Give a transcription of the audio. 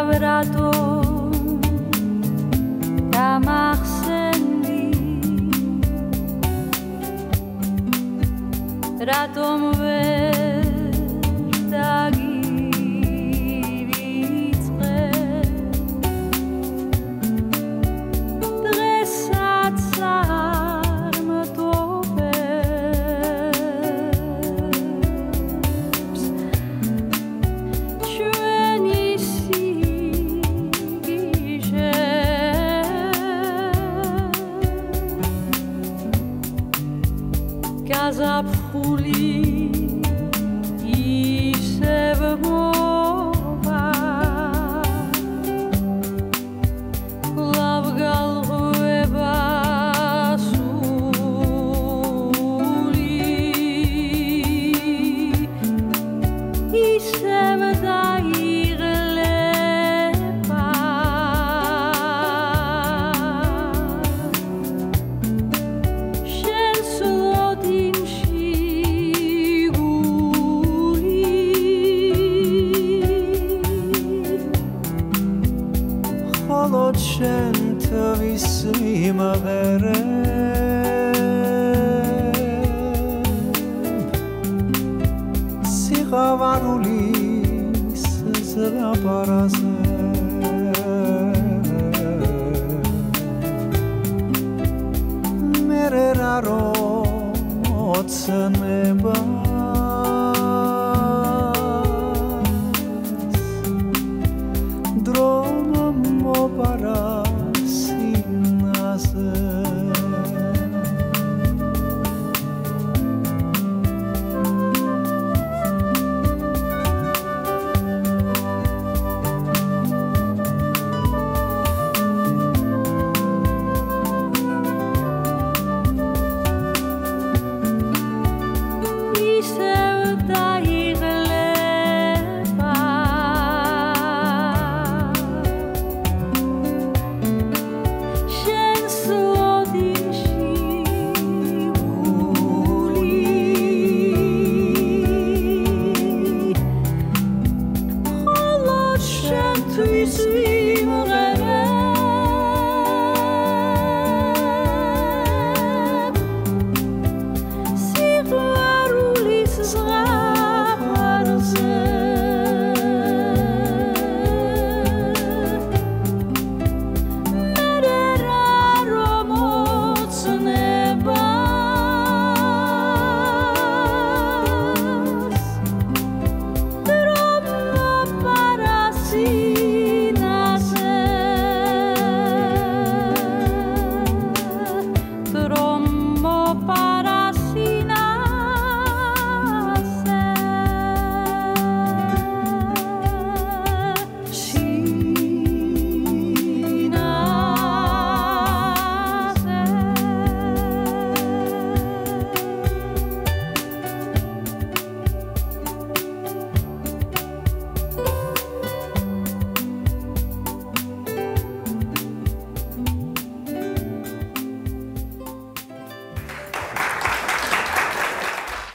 abrazo la marcendi ratón verde aquí casa puli i se რატომ ვერ დაგი მერერა როცნება sweet, sweet.